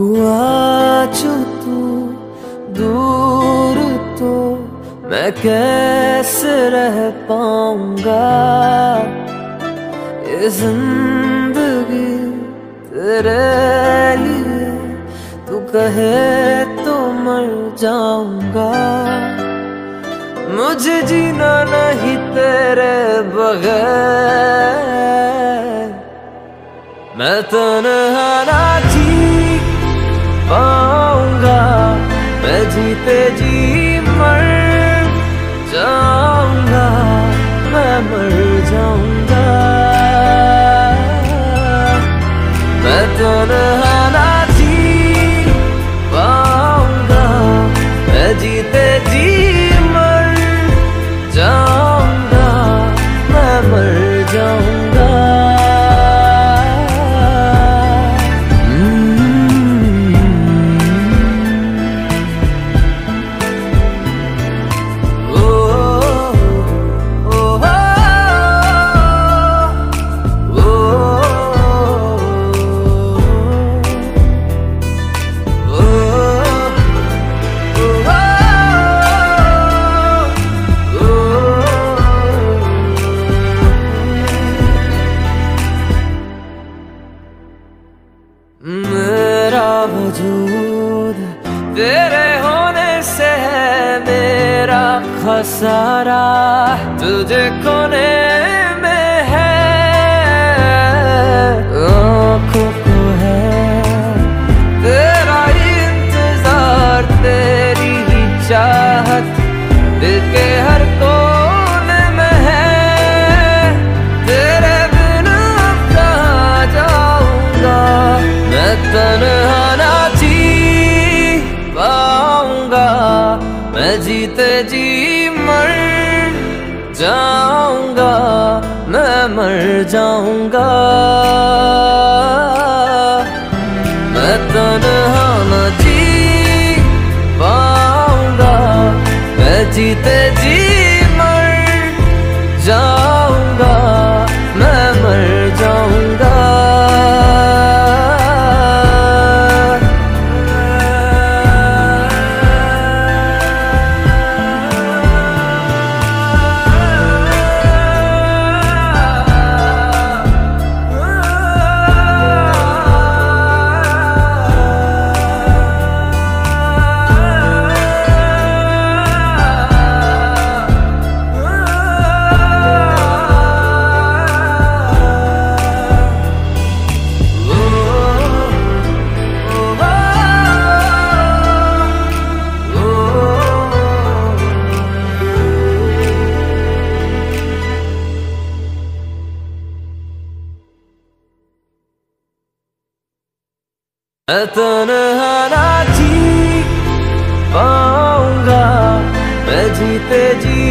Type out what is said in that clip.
हुआ जो तू दूर तो मैं कैसे रह पाऊँगा? ये ज़िंदगी तेरे लिए, तू कहे तो मर जाऊँगा। मुझे जीना नहीं तेरे बगैर। मैं तो ना जीते जी मर जाऊँगा मैं मर जाऊँगा। मैं तनहा मेरा वजूद, तेरे होने से है मेरा खसारा तुझे कोने में है। आँखों को है, तेरा इंतज़ार, तेरी ही चाहत, दिल के हर कोने मैं जीते जी मर जाऊँगा मैं मर जाऊँगा। मैं तन्हा जी पाऊँगा मैं जीते तन्हा पाऊँगा मैं जीते जी